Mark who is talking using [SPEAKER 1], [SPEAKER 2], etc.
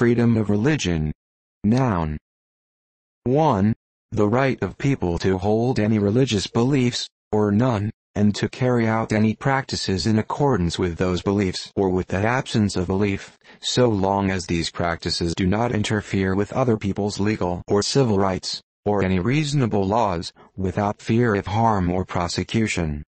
[SPEAKER 1] freedom of religion. Noun. 1. The right of people to hold any religious beliefs, or none, and to carry out any practices in accordance with those beliefs or with the absence of belief, so long as these practices do not interfere with other people's legal or civil rights, or any reasonable laws, without fear of harm or prosecution.